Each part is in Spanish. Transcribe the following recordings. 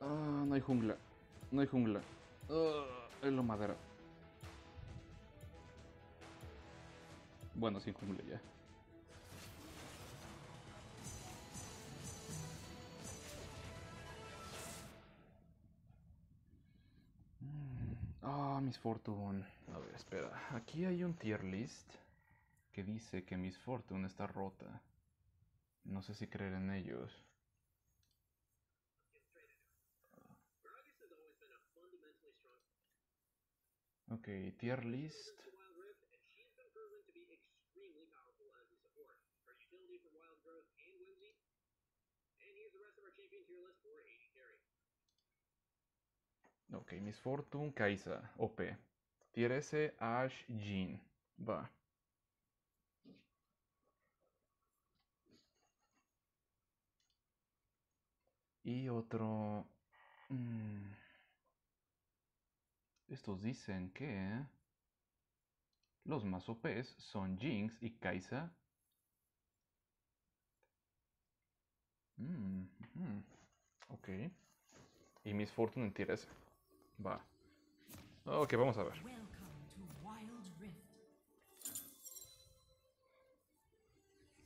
Ah, no hay jungla. No hay jungla. Ah, es lo madera. Bueno, sin jungla ya. Ah, Miss Fortune. A ver, espera. Aquí hay un tier list que dice que Miss Fortune está rota. No sé si creer en ellos. Ok, tier list. Ok, Miss Fortune, Kaisa, OP. Tier S, Ash, Jean. Va. Y otro... mm, Estos dicen que... Los más OPs son Jinx y Kaisa. Mm, ujú. Ok. Y Miss Fortune en tier. Va. Ok, vamos a ver.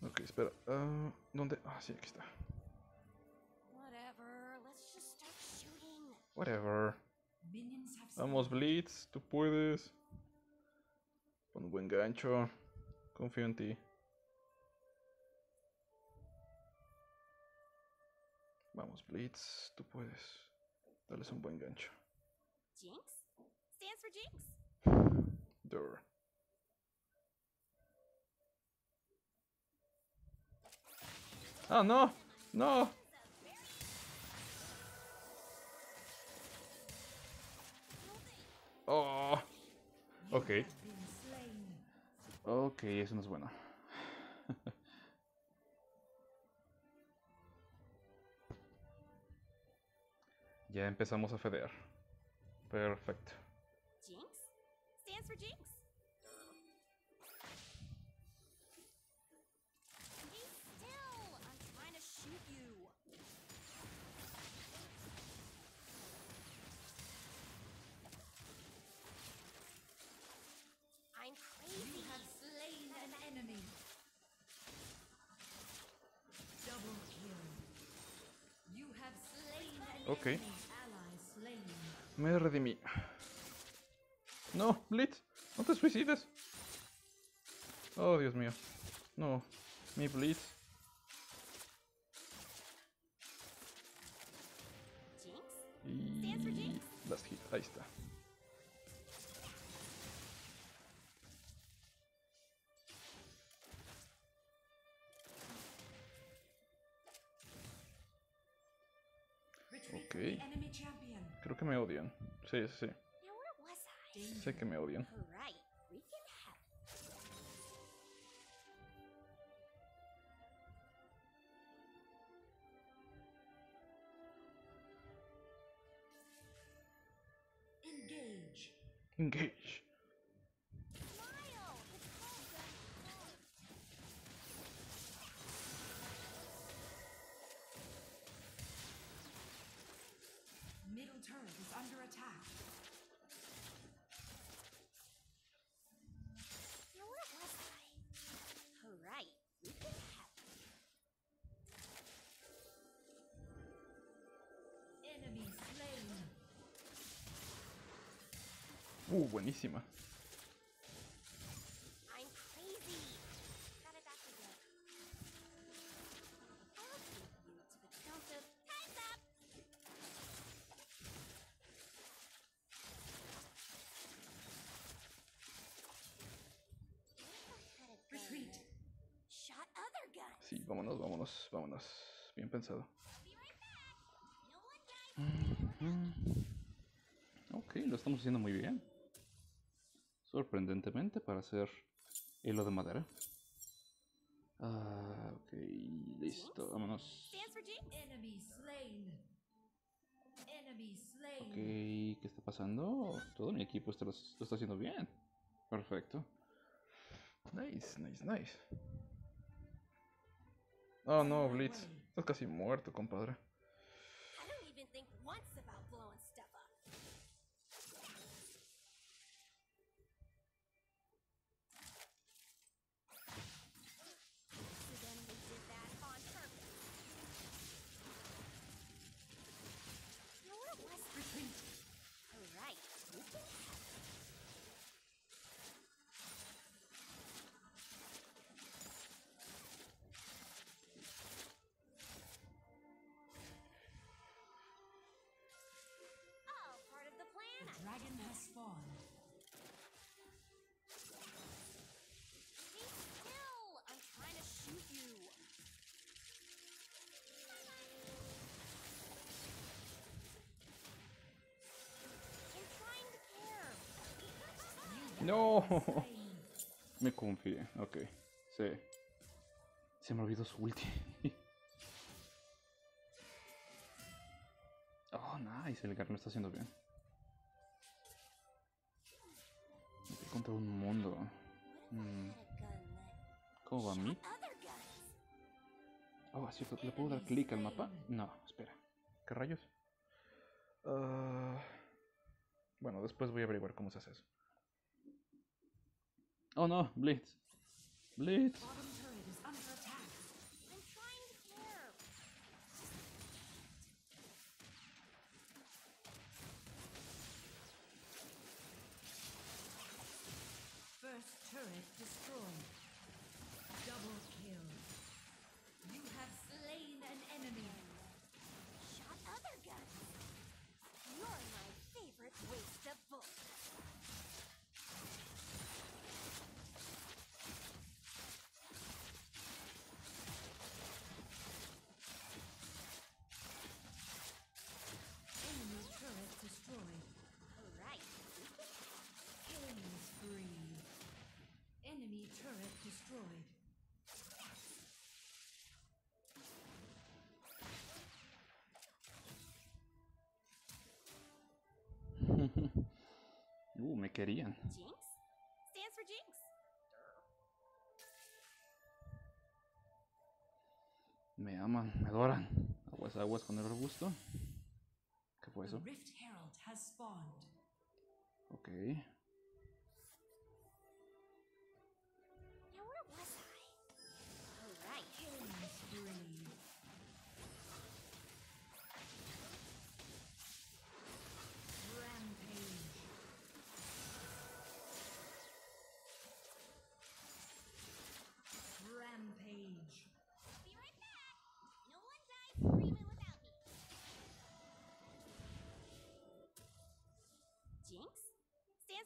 Ok, espera. ah, ¿Dónde? Ah, sí, aquí está. Whatever. Vamos, Blitz, tú puedes. Pon un buen gancho. Confío en ti. Vamos, Blitz, tú puedes. Dales un buen gancho. Jinx? Stands for Jinx. Dur. ¡Ah, no! ¡No! ¡Oh! Ok. Ok, eso no es bueno. ya empezamos a feder. Perfecto. Jinx? Stands for Jinx. Ok. Me redimí. No, Blitz, no te suicides. Oh, Dios mío. No, mi Blitz. Y... Last hit, ahí está. Ok. Creo que me odian. Sí, sí, sí. Sé que me odian. Engage. Other guns. Sí, vámonos, vámonos, vámonos. Bien pensado. One dies. Ok, lo estamos haciendo muy bien. Sorprendentemente para hacer hilo de madera. Ah, ok, listo, vámonos. Ok, ¿qué está pasando? Todo mi equipo está, lo está haciendo bien. Perfecto. Nice, nice, nice. Oh no, Blitz. Estás casi muerto, compadre. No. Me confié. Ok. Sí. Se me olvidó su ulti. oh, nice. El Garno está haciendo bien. Estoy contra un mundo. Mm. ¿Cómo va a mí? Oh, así ¿Le puedo dar clic al mapa? No, espera. ¿Qué rayos? Uh... Bueno, después voy a averiguar cómo se hace eso. Oh no, Blitz. Blitz. Enemy turret destroyed. uh, me querían. Jinx? Stands for Jinx. Me aman, me adoran. Aguas, aguas con el arbusto. ¿Qué fue eso? Ok.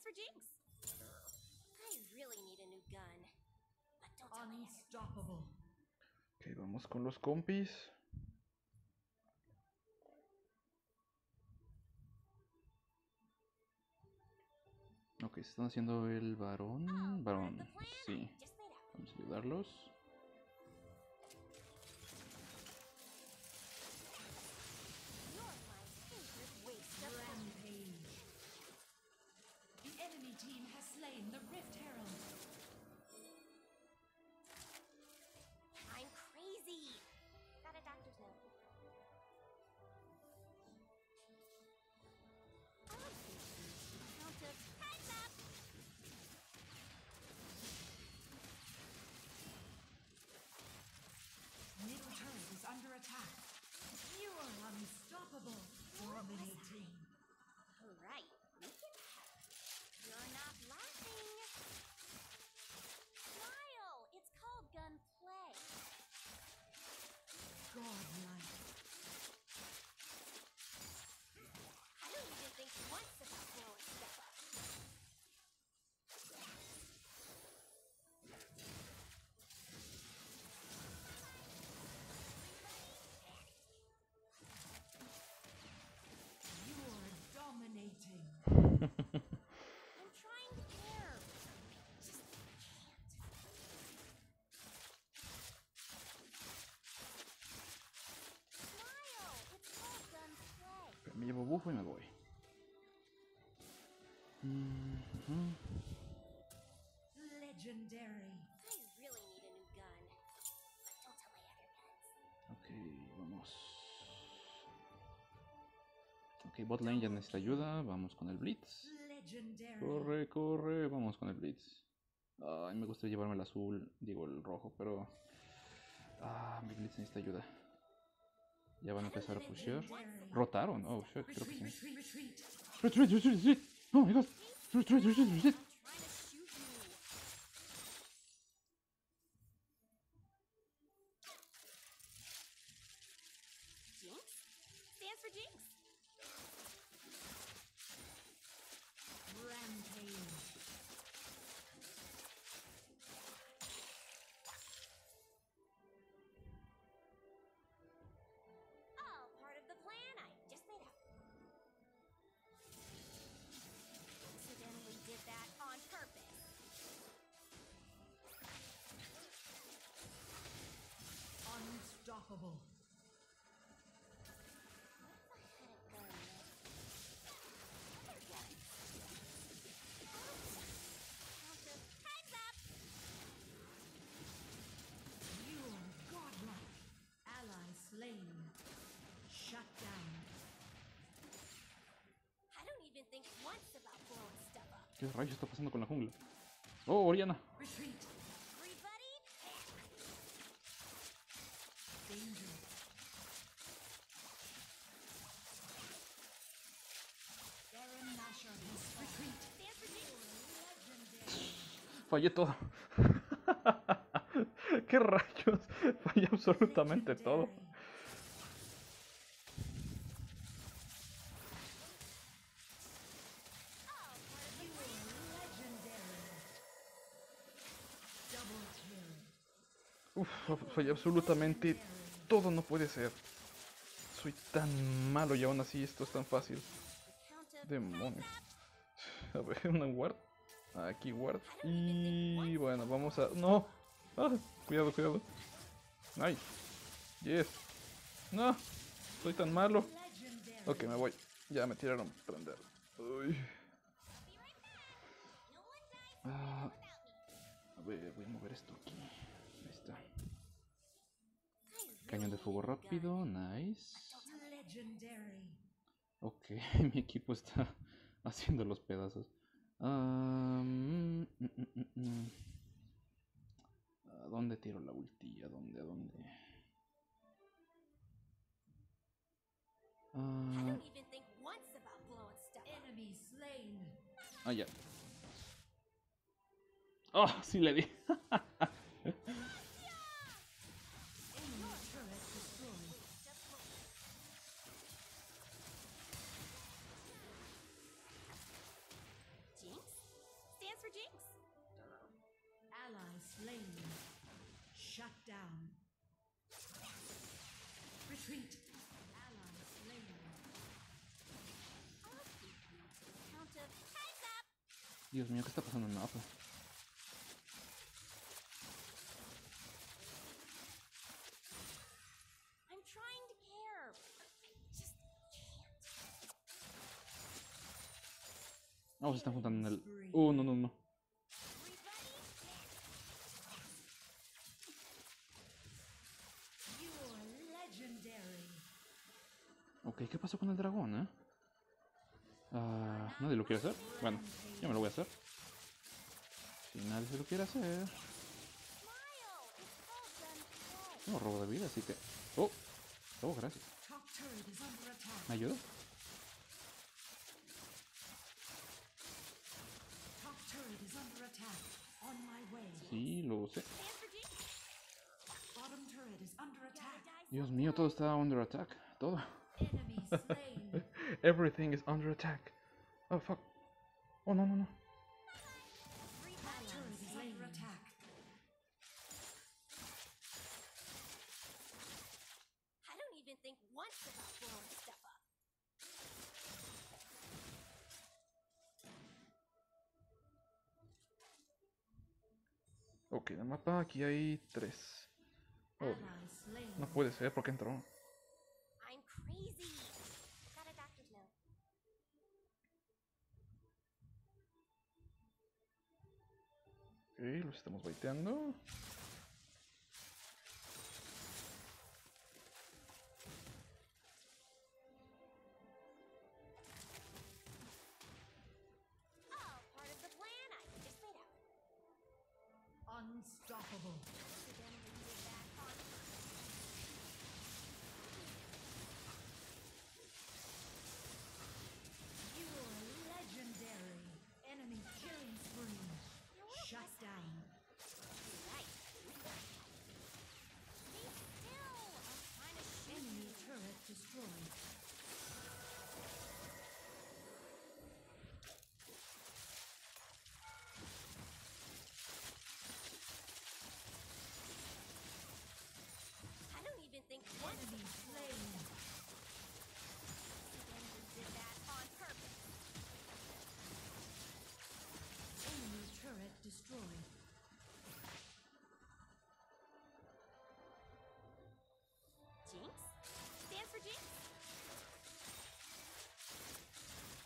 for Jinx? But don't. Ok, vamos con los compis. Ok, se están haciendo el varón. Varón, sí. Vamos a ayudarlos. Probably. ocupo y me voy. Ok, vamos. Ok, bot lane ya necesita ayuda. Vamos con el Blitz. Corre, corre. Vamos con el Blitz. Ay, me gustaría llevarme el azul, digo el rojo, pero... Ah, mi Blitz necesita ayuda. Ya van a empezar a pushear. ¿Rotaron? Oh, shit, creo que Retreat, sí. retreat, retreat. Retreat. Oh my god. Retreat, retreat, retreat. Trying to shoot you. Jinx? Stands for Jinx. ¿Qué rayos está pasando con la jungla? Oh, Oriana. Fallé todo. ¿Qué rayos? Fallé absolutamente todo. Fallé absolutamente todo. No puede ser. Soy tan malo y aún así esto es tan fácil. Demonios. A ver, una ward. Aquí ward. Y bueno, vamos a... ¡No! Ah, cuidado, cuidado. ¡Ay! Yes. No. Soy tan malo. Ok, me voy. Ya me tiraron prender. Ah, a ver, voy a mover esto aquí. Cañón de fuego rápido. Nice. Ok, mi equipo está haciendo los pedazos. Mm. ¿A dónde tiro la ulti? ¿A dónde? ¿A dónde? Ah, ah, ya. ¡Oh! Sí le di. For Jinx. Ally slain. Shut down. Retreat. Ally slain. Count of time's up. Dios mío, ¿qué está pasando en Napa? I'm trying to care. I just can't. Oh, se están juntando en el... Oh, no, no, no. ¿Qué pasó con el dragón, eh? Ah, ¿Nadie lo quiere hacer? Bueno, yo me lo voy a hacer. Si nadie se lo quiere hacer... No, robo de vida, así que... Oh, oh, gracias. ¿Me ayuda? Sí, lo sé. Dios mío, todo está under attack. Todo. Everything is under attack. Oh, fuck. Oh, no, no, no. Ok, en el mapa aquí hay tres. Oh, no puede ser, ¿por qué entró? los estamos baiteando. Unstoppable. For Jinx?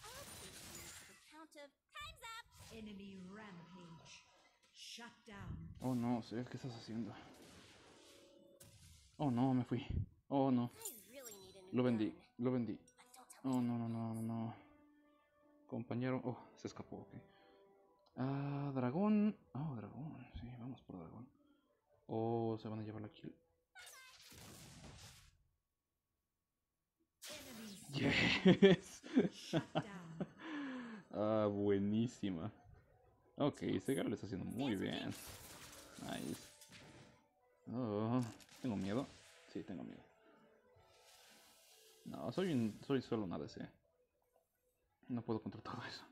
I'll take you to the count of time's up. Enemy rampage. Shut down. Oh no, qué estás haciendo. Oh no, me fui. Oh no, lo vendí, lo vendí. Oh no, no, no, no, no. Compañero, oh, se escapó, ok. Ah, dragón. Oh, dragón, sí, vamos por dragón. Oh, se van a llevar la kill. Enemy Yes. ah, buenísima. Ok, Segar lo está haciendo muy bien. Nice. Oh, tengo miedo. Sí, tengo miedo. No, soy un, soy solo una DC. No puedo contra todo eso.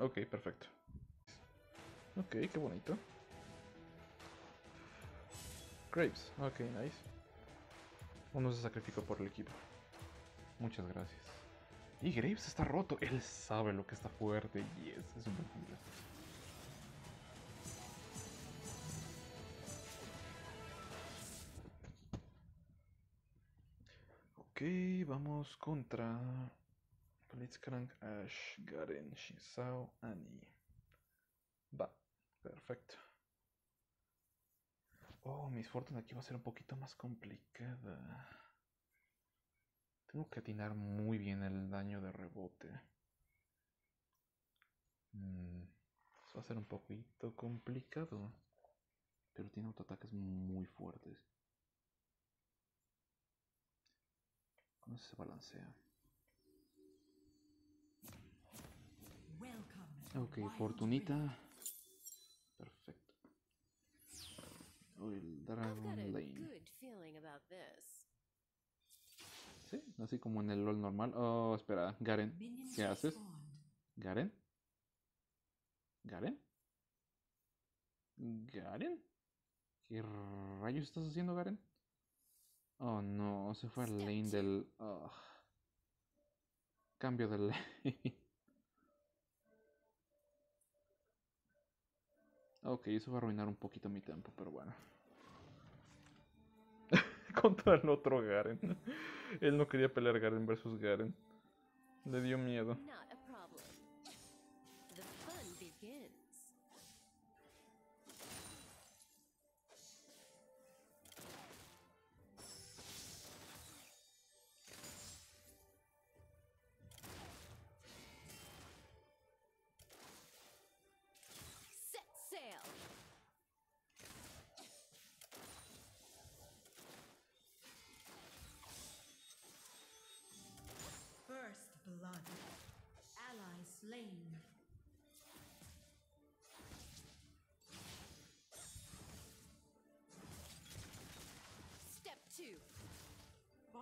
Ok, perfecto. Ok, qué bonito. Graves, ok, nice. Uno se sacrificó por el equipo. Muchas gracias. Y Graves está roto. Él sabe lo que está fuerte. Yes, es un buen. Ok, vamos contra Blitzcrank, Ash, Garen, Shinzao, Annie. Va, perfecto. Oh, Miss Fortune aquí va a ser un poquito más complicada. Tengo que atinar muy bien el daño de rebote. Mm, eso va a ser un poquito complicado. Pero tiene autoataques muy fuertes. ¿Cómo se balancea? Ok, Fortunita. Perfecto. Oh, el Dragon Lane. good feeling about this. Sí, así como en el LOL normal. Oh, espera, Garen. ¿Qué haces? ¿Garen? ¿Garen? ¿Garen? ¿Qué rayos estás haciendo, Garen? Oh no, se fue al lane del. ah. Cambio de lane. Ok, eso va a arruinar un poquito mi tempo, pero bueno. contra el otro Garen. Él no quería pelear Garen versus Garen. Le dio miedo.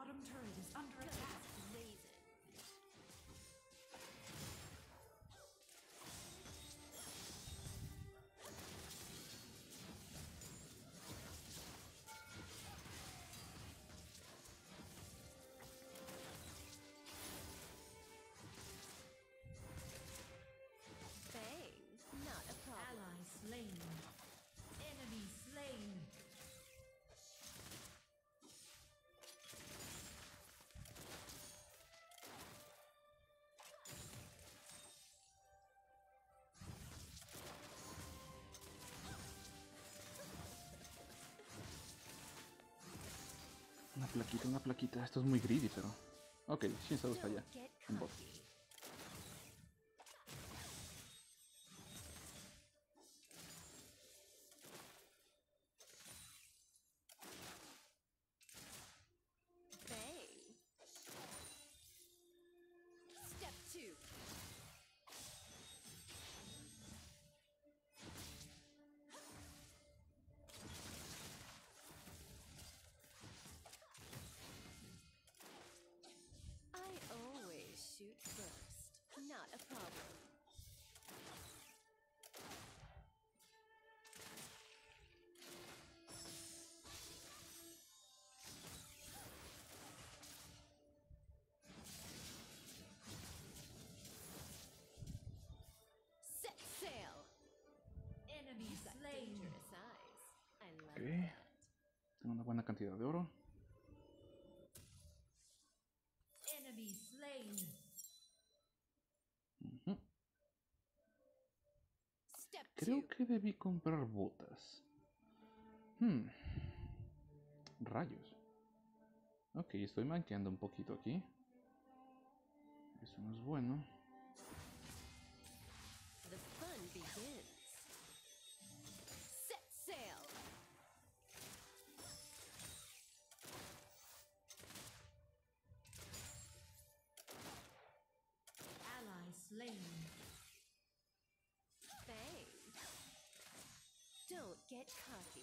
Bottom turret is under attack. Plaquita, una plaquita. Esto es muy greedy, pero... Ok, Shinzado está allá. En bot. Buena cantidad de oro. Ujú. Step Creo que debí comprar botas. Hmm. Rayos. Ok, estoy manqueando un poquito aquí. Eso no es bueno. Don't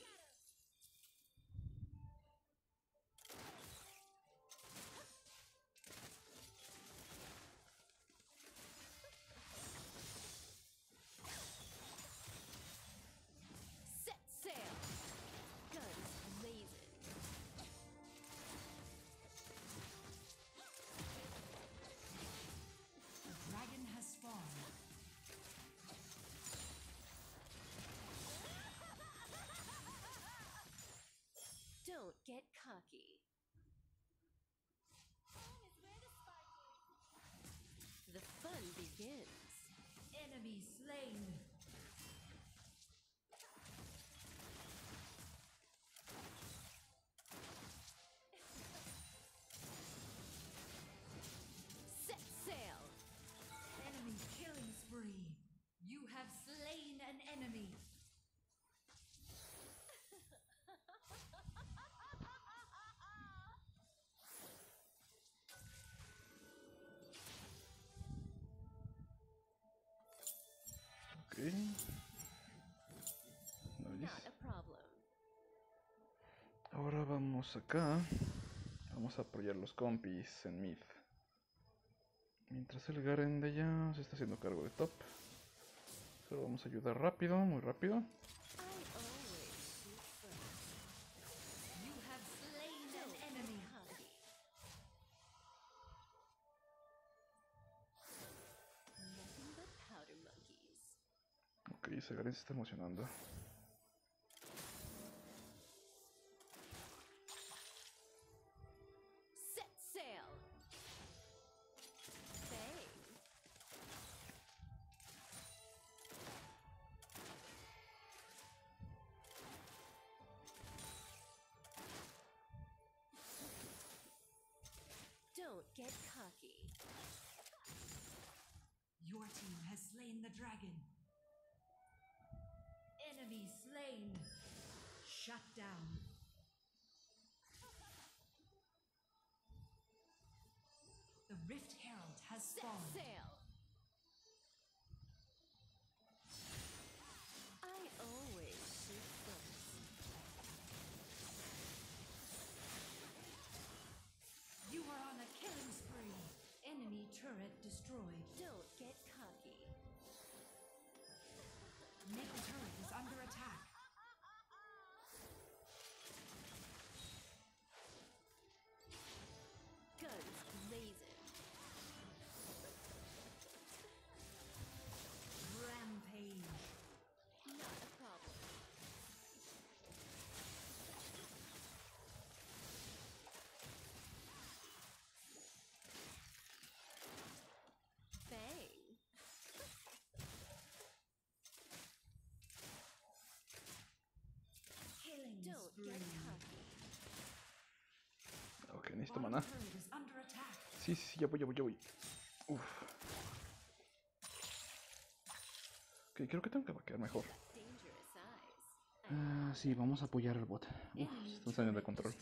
vamos acá. Vamos a apoyar los compis en mid. Mientras el Garen de allá se está haciendo cargo de top. Solo vamos a ayudar rápido, muy rápido. Ok, ese Garen se está emocionando. get cocky. Your team has slain the dragon. Enemy slain. Shut down. The Rift Herald has spawned. Set sail. Necesito maná. Sí, sí, sí, ya voy, ya voy, ya voy. Uf. Ok, creo que tengo que vaquear mejor. Ah, sí, vamos a apoyar al bot. Uf, Enemy están saliendo de control.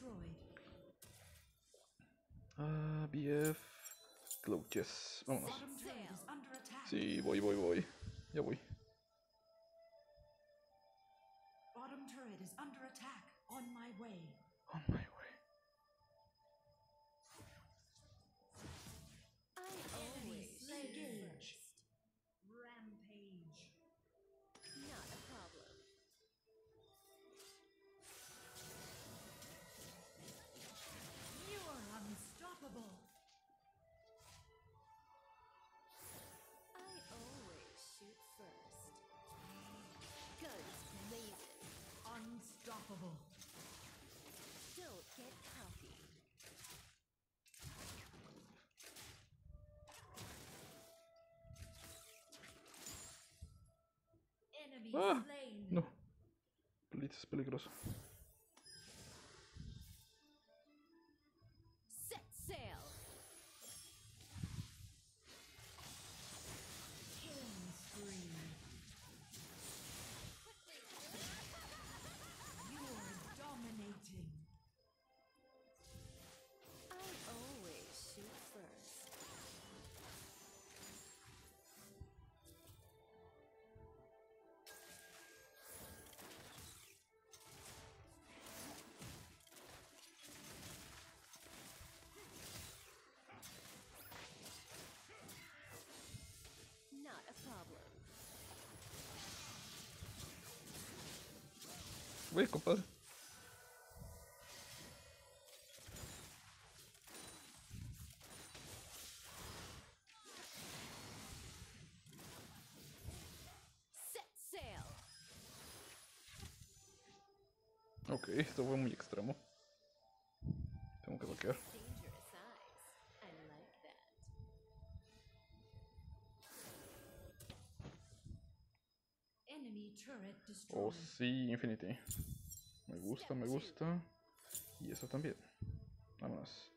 Ah, BF. Cloak, yes. Vámonos. Sí, voy, voy, voy. Ya voy. Ah. No. Blitz es peligroso. Güey, compadre. Ok, esto fue muy extremo. Tengo que vaquear. Oh, sí, Infinity. Me gusta, me gusta. Y eso también. Vámonos.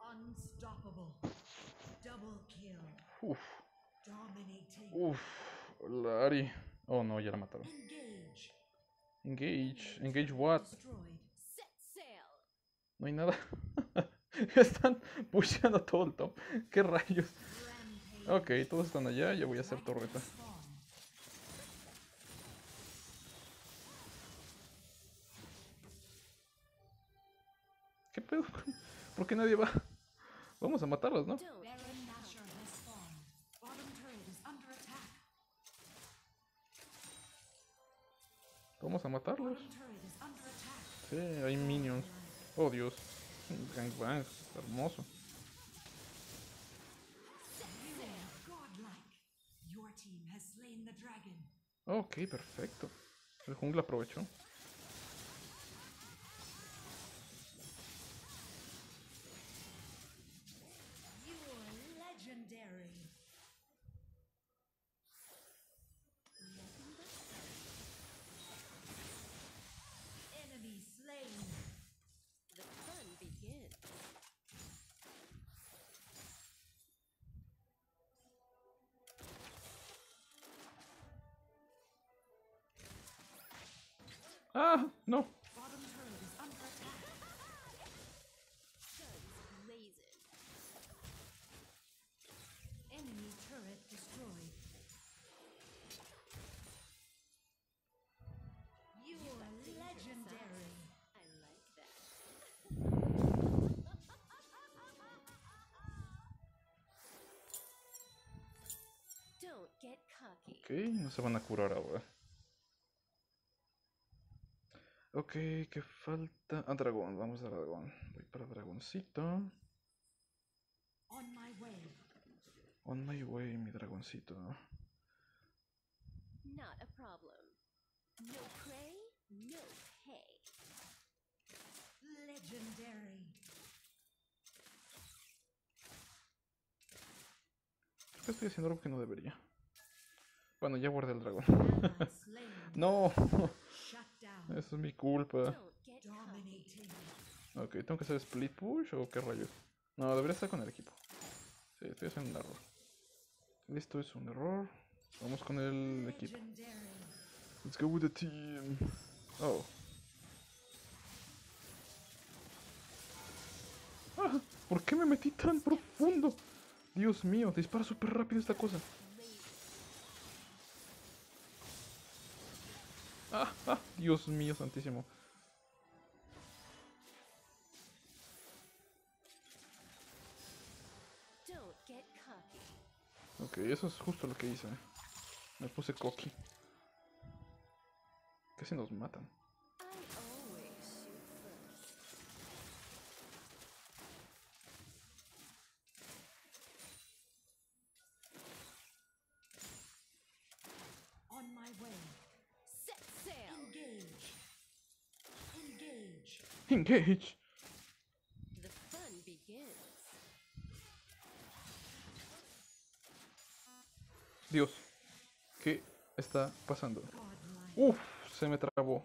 Unstoppable. Double kill. Uf, uf. Hola, Ari. Oh, no, ya la mataron. Engage. Engage. Engage what? No hay nada. Están pusheando todo el top. ¿Qué rayos? Ok, todos están allá. Ya voy a hacer torreta. Pedo? ¿Por qué nadie va? Vamos a matarlos, ¿no? Vamos a matarlos. Sí, hay minions. Oh, Dios. Gangbang. Hermoso. Ok, perfecto. El jungla aprovechó. Ok, no se van a curar ahora. Ok, ¿qué falta? Ah, dragón, vamos a dragón. Voy para dragoncito. On my way. On my way, mi dragoncito. Not a problem. No prey, no pay. Legendary. Creo que estoy haciendo algo que no debería. Bueno, ya guardé el dragón. No, eso es mi culpa. Ok, ¿tengo que hacer split push o qué rayos? No, debería estar con el equipo. Sí, estoy haciendo un error. Listo, es un error. Vamos con el equipo. Let's go with the team. Oh. Ah, ¿Por qué me metí tan profundo? Dios mío, dispara súper rápido esta cosa. Ah, ah, Dios mío, santísimo. Ok, eso es justo lo que hice. Me puse cocky. Casi nos matan. Dios, ¿qué está pasando? Uf, se me trabó.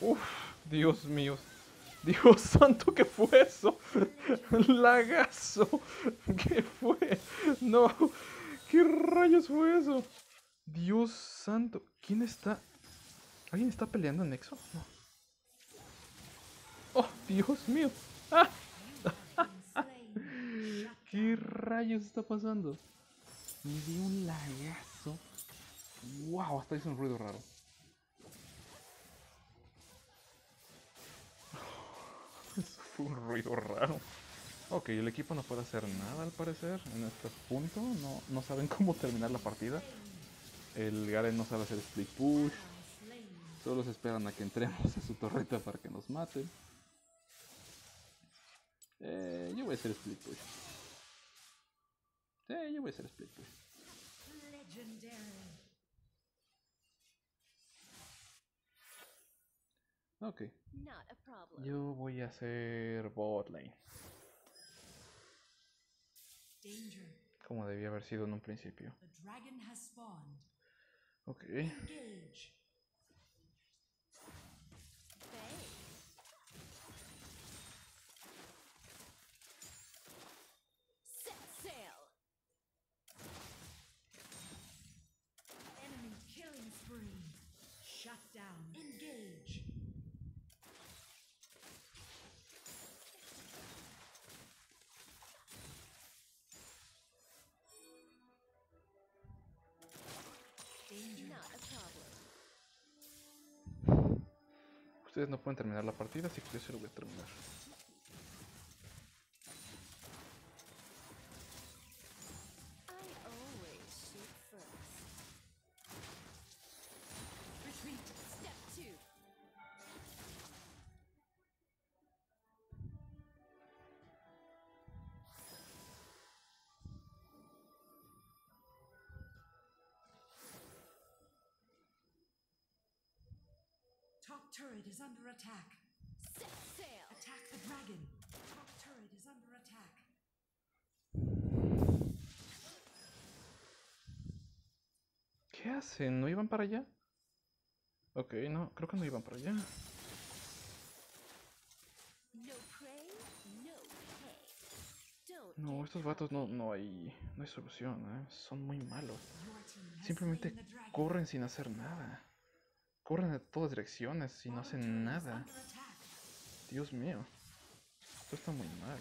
Uf, Dios mío. Dios santo, ¿qué fue eso? Lagazo. ¿Qué fue? No. ¿Qué rayos fue eso? Dios santo. ¿Quién está? ¿Alguien está peleando en Nexo? No. Oh, Dios mío. ¡Ah! ¿Qué rayos está pasando? Me dio un lagazo. Wow, hasta hizo un ruido raro. Eso fue un ruido raro. Ok, el equipo no puede hacer nada al parecer en este punto. No, no saben cómo terminar la partida. El Garen no sabe hacer split push. Solo se esperan a que entremos a su torreta para que nos maten. Eh, yo voy a hacer split push. Sí, yo voy a hacer split push. Legendary. Ok. Yo voy a hacer bot lane. Danger. Como debía haber sido en un principio. The dragon has spawned. Ok. Ustedes no pueden terminar la partida, así que yo se lo voy a terminar. Turret is under attack. Set sail. Attack the dragon. Top turret is under attack. ¿Qué hacen? ¿No iban para allá? Ok, no, creo que no iban para allá. No estos vatos no, no hay, no hay solución, ¿eh? Son muy malos. Simplemente corren sin hacer nada. Corren en todas direcciones y no hacen nada. Dios mío. Esto está muy mal.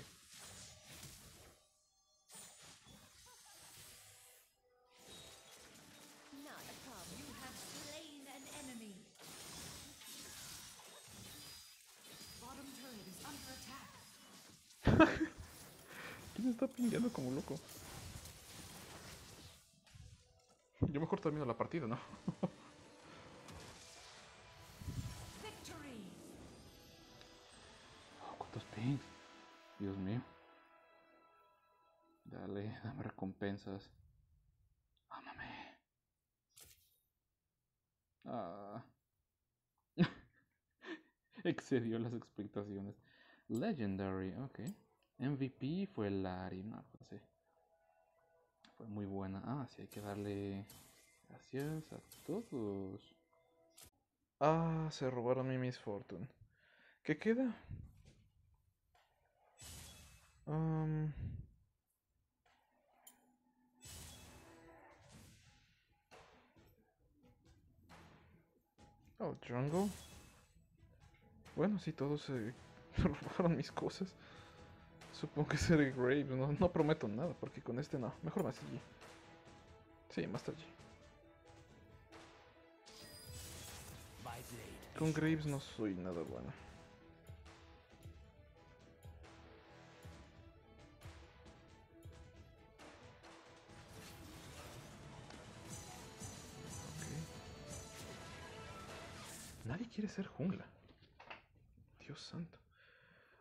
¿Quién está pingueando como loco? Yo mejor termino la partida, ¿no? Dios mío. Dale, dame recompensas. Ámame. Ah. Excedió las expectaciones. Legendary, ok. MVP fue Lari, no, pues sí. Fue muy buena. Ah, sí, hay que darle gracias a todos. Ah, se robaron mi Miss Fortune. ¿Qué queda? Um, oh, Jungle. Bueno, sí, todos se robaron mis cosas. Supongo que seré Graves. No, no prometo nada, porque con este no. Mejor Master Yi. Sí, Master Yi. Con Graves no soy nada bueno. Nadie quiere ser jungla. Dios santo.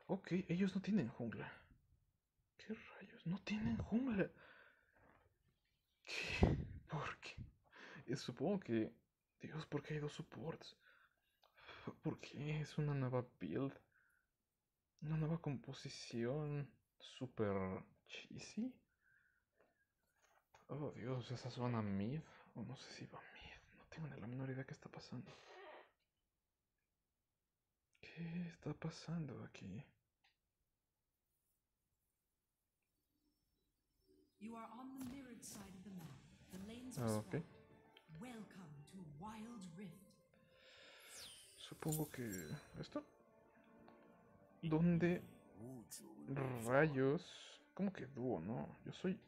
Ok, ellos no tienen jungla. ¿Qué rayos? No tienen jungla. ¿Qué? ¿Por qué? Supongo que... Dios, ¿por qué hay dos supports? ¿Por qué? Es una nueva build. Una nueva composición. Super cheesy. Oh Dios, esa zona mid. O no sé si va mid. No tengo ni la menor idea qué está pasando. ¿Qué está pasando aquí? You are on the mirrored side of the map. The lanes are ok. swapped. Welcome to Wild Rift. Supongo que... ¿Esto? ¿Dónde rayos? ¿Cómo que dúo, no? Yo soy...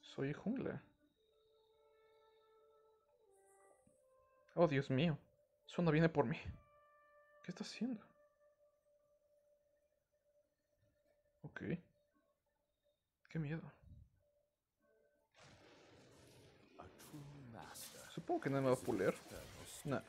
Soy jungla. Oh, Dios mío. Zona viene por mí. ¿Qué está haciendo? Ok. Qué miedo. Supongo que no me va a puler. Nah.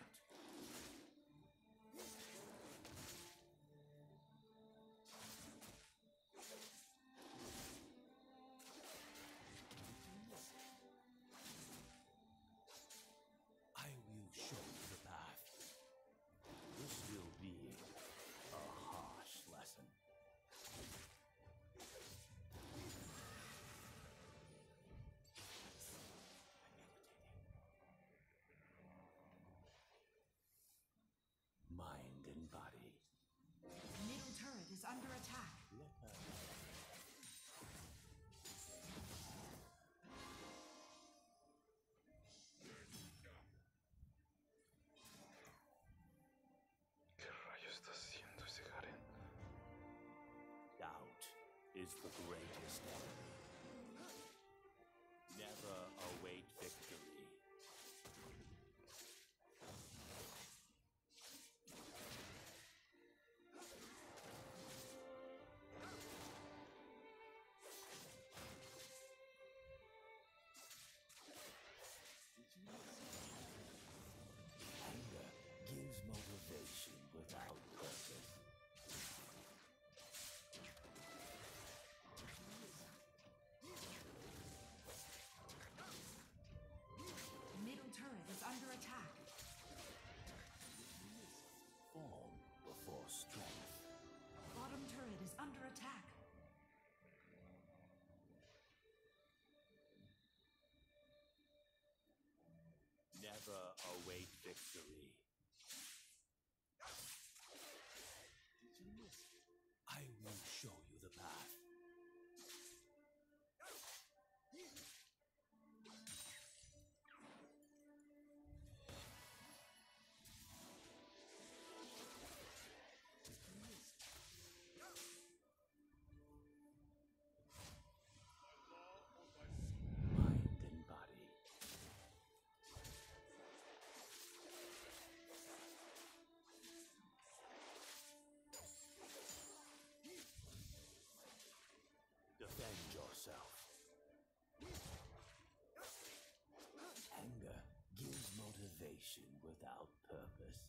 Motivation without purpose.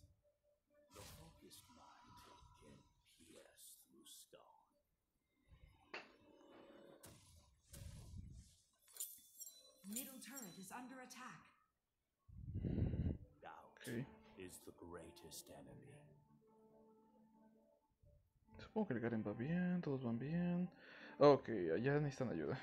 The focused mind can pierce through stone. Middle turret is under attack. Doubt Ok. is the greatest enemy. Supongo que el Garen va bien, todos van bien. Ok, allá necesitan ayuda.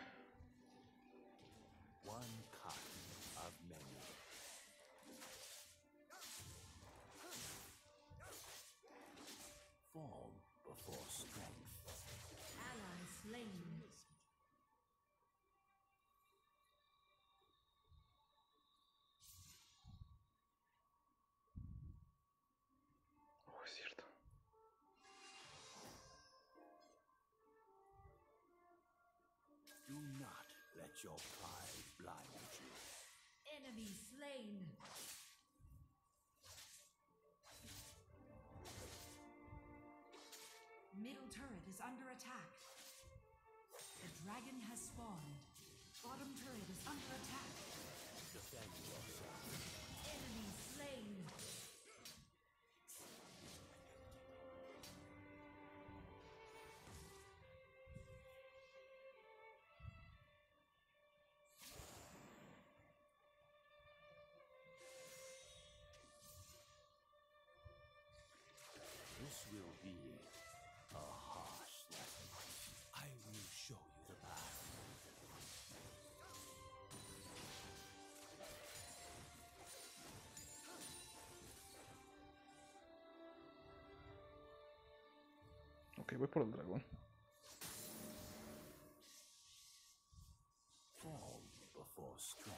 Let your pride blind you. Enemy slain. Middle turret is under attack. The dragon has spawned. Bottom turret is under attack. Defend yourself. Ok, voy por el dragón. Form before strength.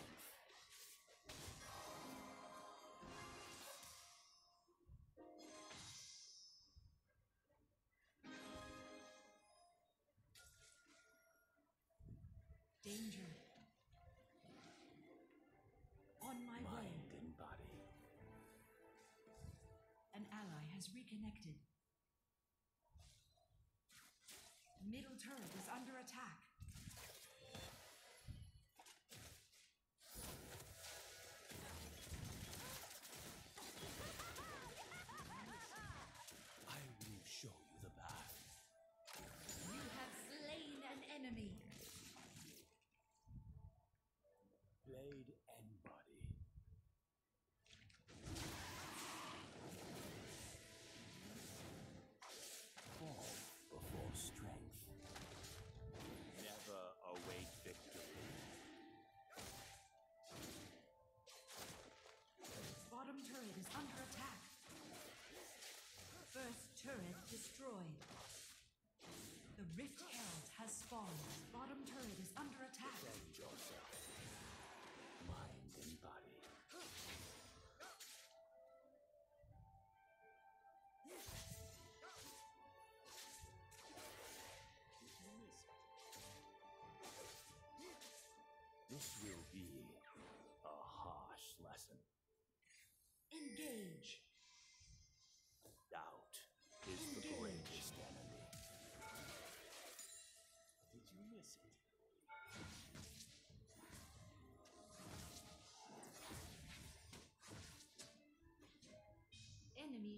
Danger. On my way. Mind and body. An ally has reconnected. Middle turret is under attack. Rift Herald has spawned. Bottom turret is under attack.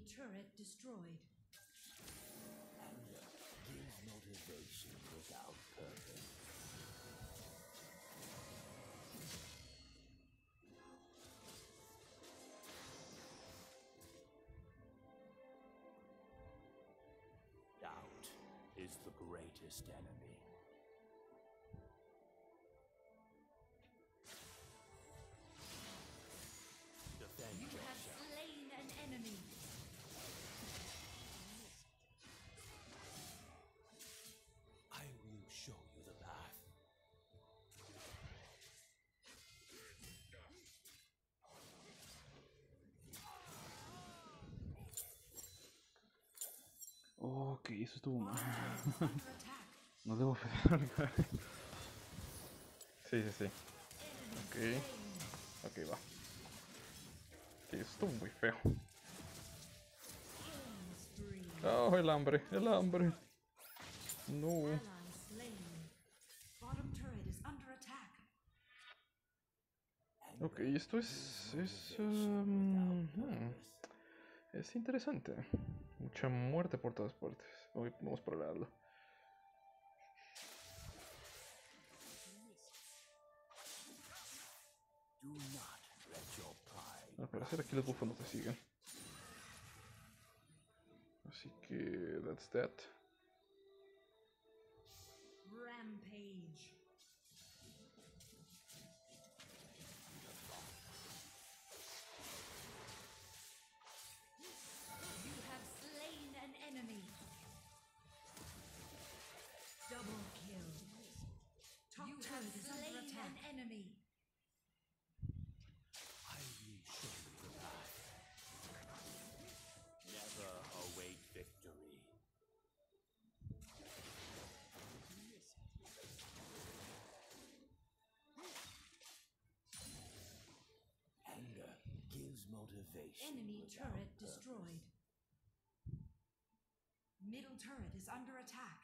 Turret destroyed. Gives motivation without purpose. Doubt is the greatest enemy. Eso estuvo mal. No debo Garen. Sí, sí, sí. Ok. Ok, va. Sí, eso estuvo muy feo. Oh, el hambre, el hambre. No. Ok, esto es. es. um, hmm, es interesante. Mucha muerte por todas partes. Hoy your pride Al parecer aquí los búfalos te siguen. Así que. That's that. Motivation. Enemy turret purpose. destroyed. Middle turret is under attack.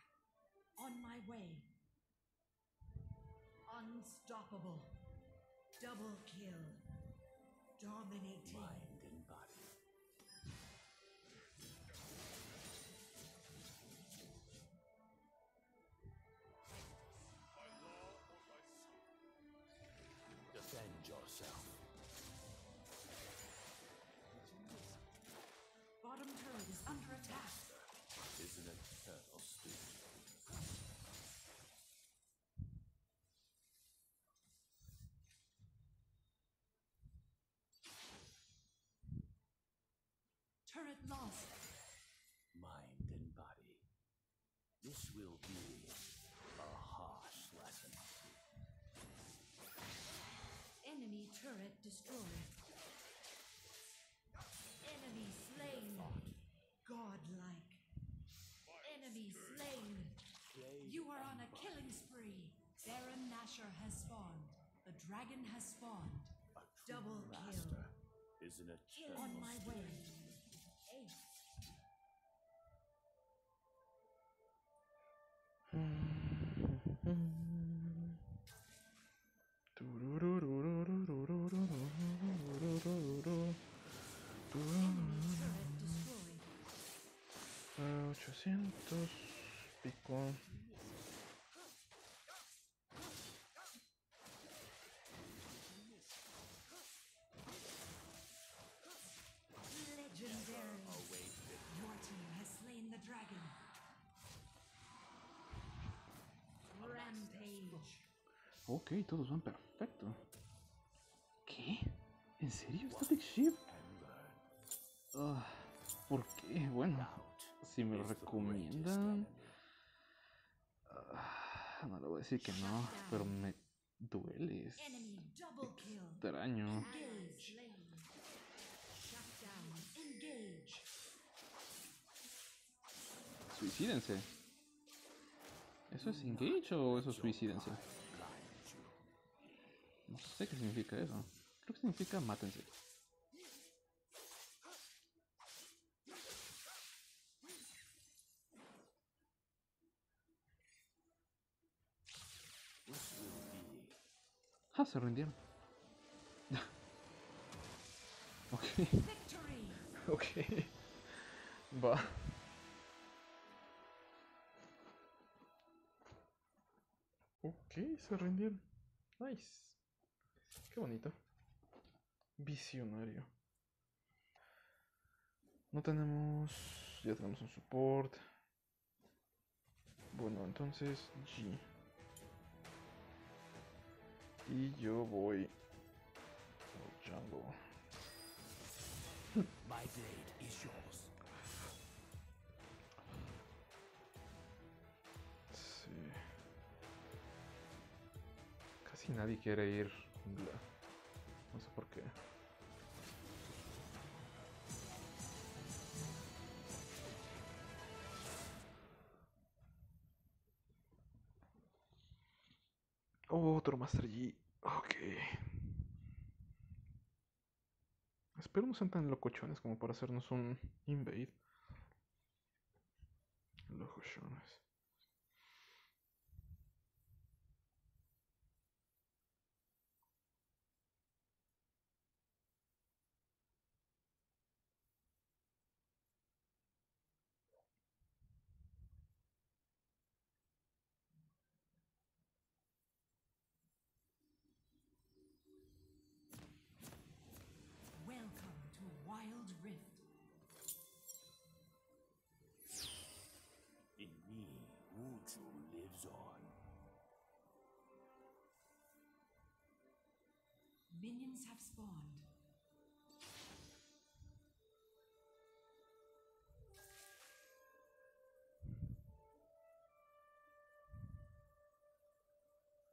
On my way. Unstoppable. Double kill. Dominating. Mind Turret lost. mind and body. This will be a harsh lesson. Enemy turret destroyed. Enemy slain. Godlike. Enemy slain. You are on a killing spree. Baron Nashor has spawned. The dragon has spawned. Double kill. master is an eternal On my way. 800 pico. Todos van perfecto. ¿Qué? ¿En serio Big Ship? Ah, ¿Por qué? Bueno, si me lo recomiendan. ah, no le voy a decir que no, pero me duele. Es extraño. Suicídense. ¿Eso es engage o eso es suicídense? No sé qué significa eso. Creo que significa mátense. Ah, se rindieron. ok, ok. Va. Ok, se rindieron. Nice. Qué bonito. Visionario. No tenemos... Ya tenemos un support. Bueno, entonces G. Y yo voy jungle. my blade is yours. Sí. Casi nadie quiere ir. No sé por qué. Oh, otro Master Yi. Ok. Espero no sean tan locochones como para hacernos un invade. Locochones. Minions have spawned.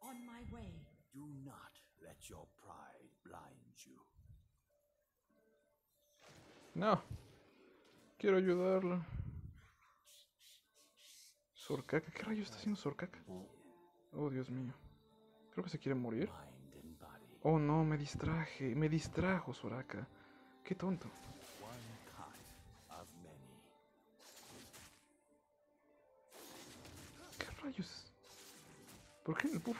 On my way. Do not let your pride blind you. No. Quiero ayudarla. Sorcaca, ¿qué rayos está haciendo Sorcaca? Oh, Dios mío. Creo que se quiere morir. Oh no, me distraje. Me distrajo Soraka. Qué tonto. ¿Qué rayos? ¿Por qué el buff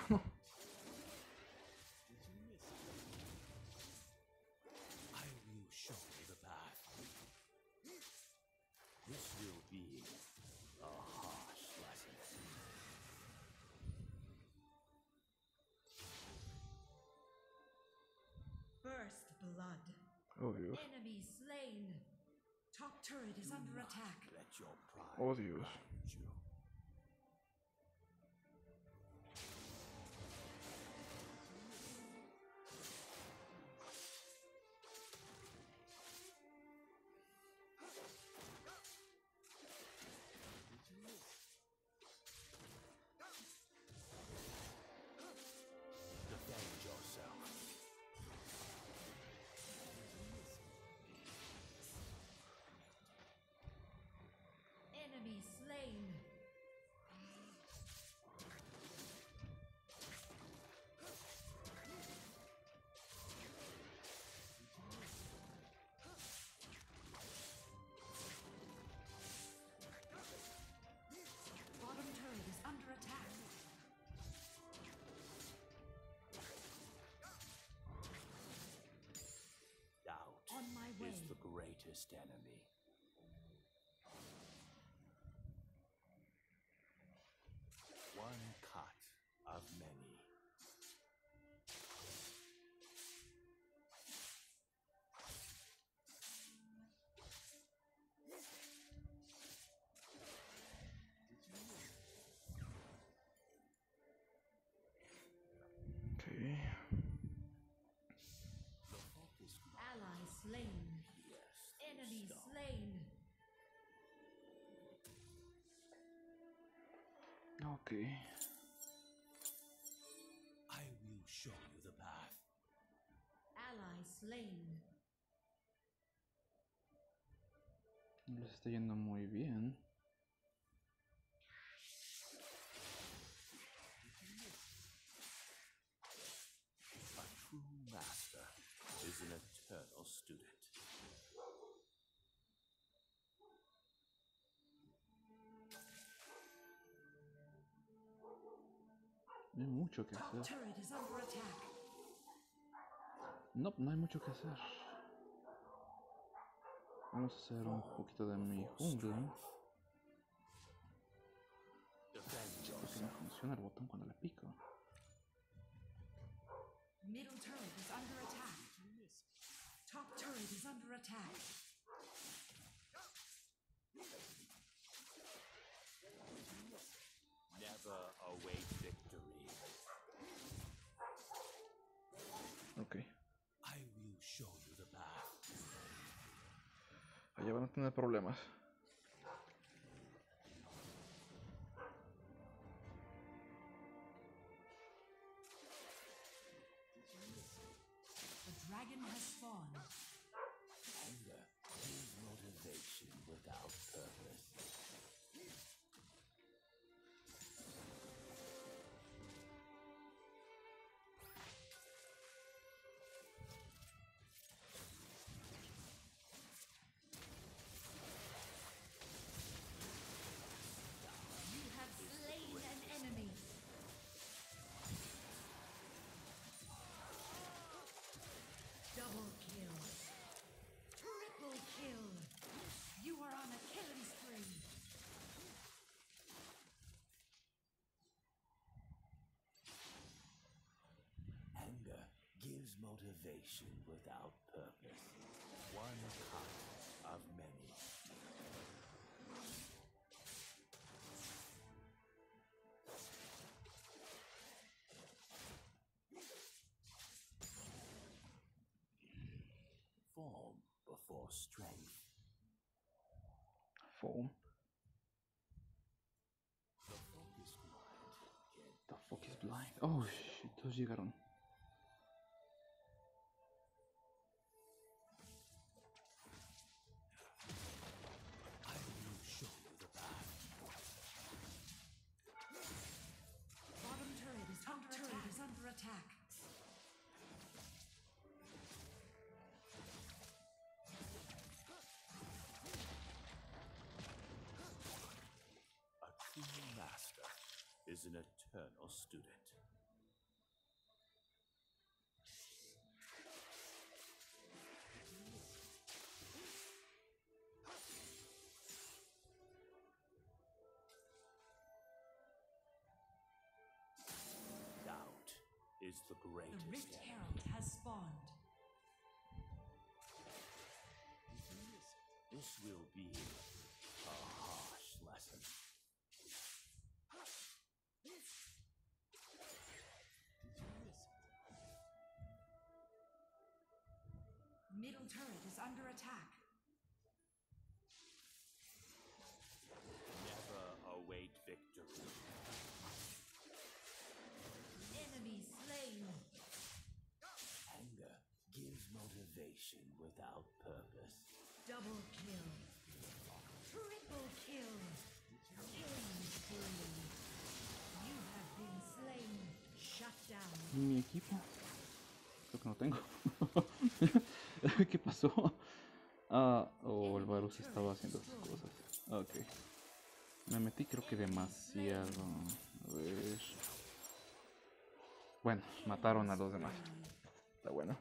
Oh Dios. Enemy slain. Top turret is under attack. Let your pride Oh slain. Bottom turret is under attack. Doubt On my way. is the greatest enemy. Les está yendo muy bien. No hay mucho que hacer. No, no hay mucho que hacer. Vamos a hacer un poquito de mi jungla. Porque no funciona el botón cuando le pico. Middle turret is under attack. Top turret is under attack. Allá van a tener problemas. Motivation without purpose. One kind of many. Form before strength. Foam. The focused mind can The fuck is blind? Oh shit, todos llegaron. I attack. A true master is an eternal student. Is the The. Rift. Herald has spawned. This will be a harsh lesson. Middle turret is under attack. Without purpose. Double kill. Triple kill. Killing spree. You have been slain. Shut down. ¿Mi equipo? Creo que no tengo. ¿Qué pasó? Ah, oh, el Varus estaba haciendo sus cosas. Ok. Me metí creo que demasiado. A ver. Bueno, mataron a los demás. Está bueno.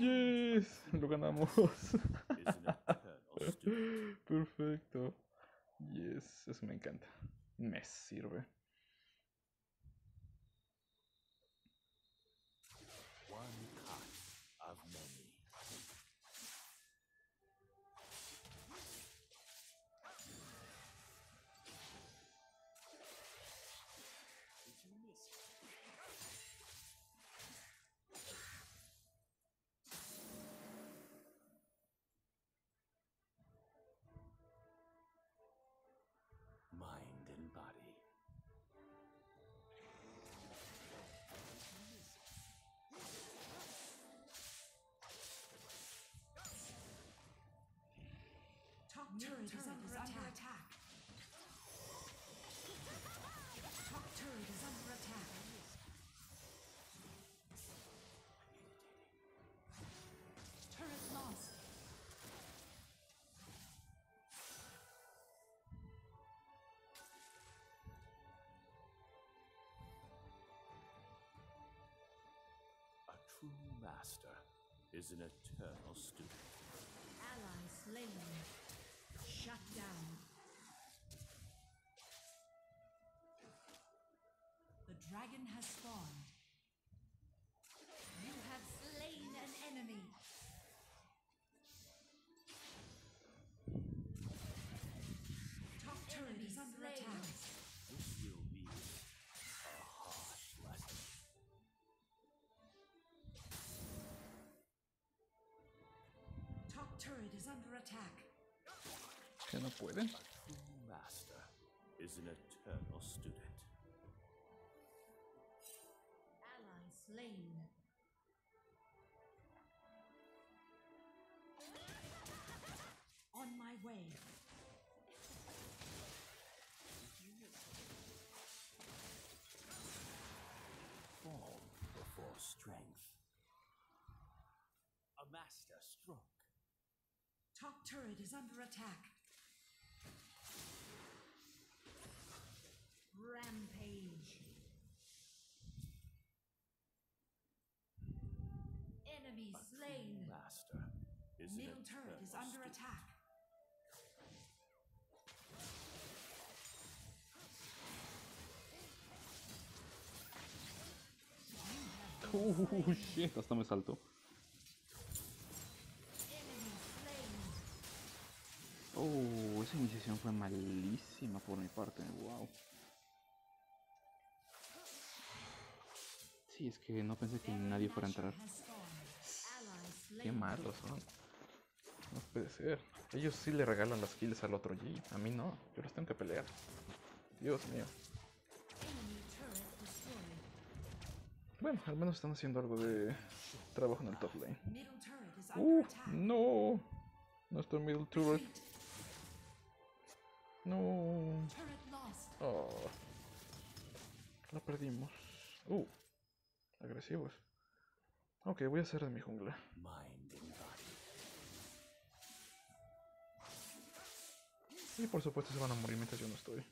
Yes, lo ganamos. Perfecto. Yes, eso me encanta. Me sirve. Top turret is under attack. Top turret is under attack. Turret lost. A true master is an eternal student. Ally slain. Shut down. The dragon has spawned. You have slain an enemy. Top turret is under attack. This will be a harsh lesson. Top turret is under attack. ¿Que no pueden? A true master is an eternal student. Ally slain. On my way. Fall before strength. A master stroke. Top turret is under attack. Rampage. Enemy A slain. Master. Isn't Middle turret is under attack. Oh shit, hasta me saltó. Oh, esa iniciación fue malísima por mi parte, wow. Sí, es que no pensé que nadie fuera a entrar. Qué malos son. No puede ser. Ellos sí le regalan las kills al otro G. A mí no. Yo los tengo que pelear. Dios mío. Bueno, al menos están haciendo algo de trabajo en el top lane. Uh, no. Nuestro middle turret. No. Oh. La perdimos. Uh. Agresivos. Ok, voy a hacer de mi jungla. Y por supuesto se van a morir mientras yo no estoy.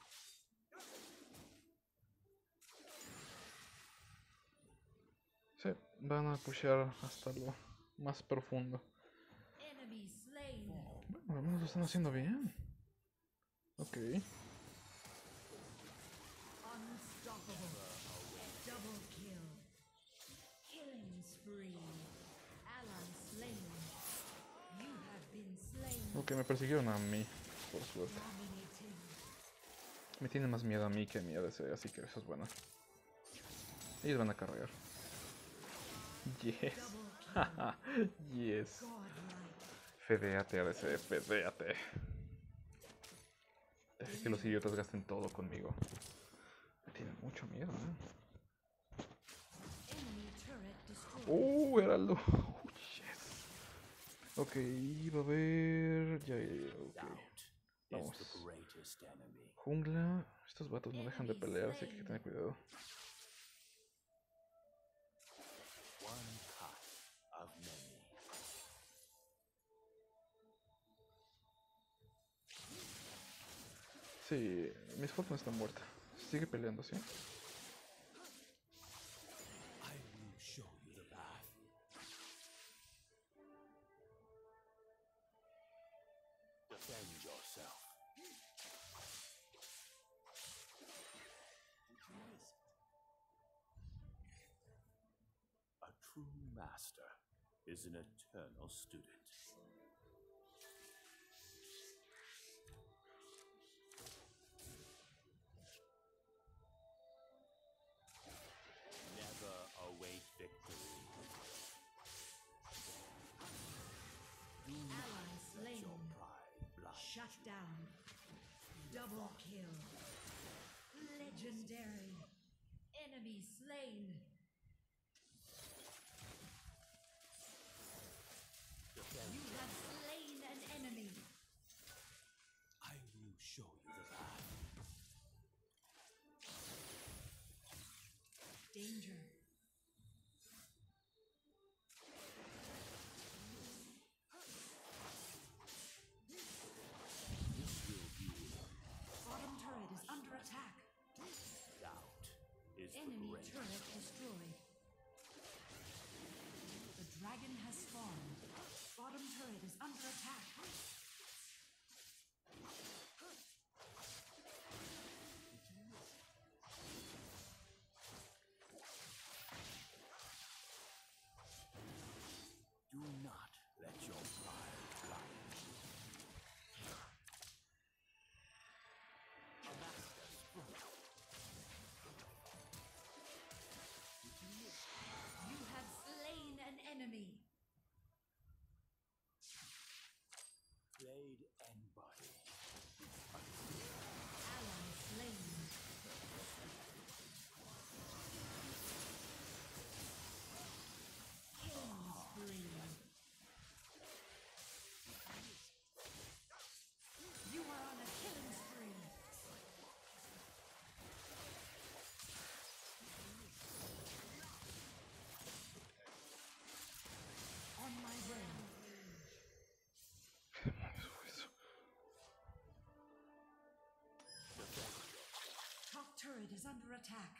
Sí, van a pushear hasta lo más profundo. Bueno, al menos lo están haciendo bien. Ok. Ok, me persiguieron a mí, por suerte. Me tiene más miedo a mí que a mí a DC, así que eso es bueno. Ellos van a cargar. Yes. Yes. Fedeate ADC, fedeate. Deje que los idiotas gasten todo conmigo. Me tienen mucho miedo, ¿eh? ¡Uh, Heraldo! Ok, va a haber... Ya, ya, ok. Vamos. Jungla. Estos vatos no dejan de pelear, así que hay que tener cuidado. Sí, Miss Holt no está muerta. Sigue peleando, ¿sí? An eternal student. Never await victory. Do let slain. your pride blind Shut down. Double kill. Legendary. Enemy slain. Danger. Is under attack.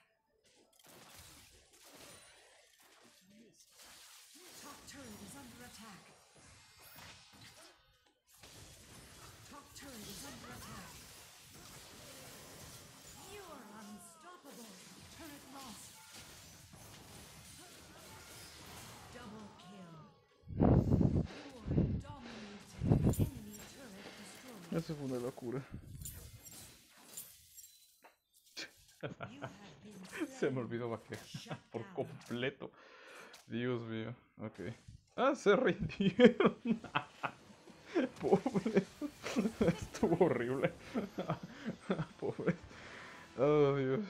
Top turret is under attack. Top turret is under attack. You are unstoppable. Turret lost. Double kill. You are dominating. Enemy turret destroyed. Eso Eso fue una Se me olvidó vaquear por completo. Dios mío. Ok. Ah, se rindieron. Pobre. Estuvo horrible. Pobre. Oh, Dios.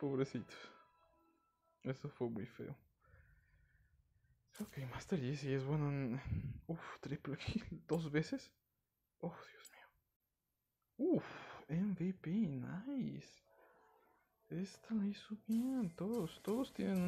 Pobrecitos. Eso fue muy feo. Ok, Master sí es bueno en... Uf, triple kill. ¿Dos veces? Oh, Dios mío. Uf, MVP, nice. Esta lo hizo bien. Todos, todos tienen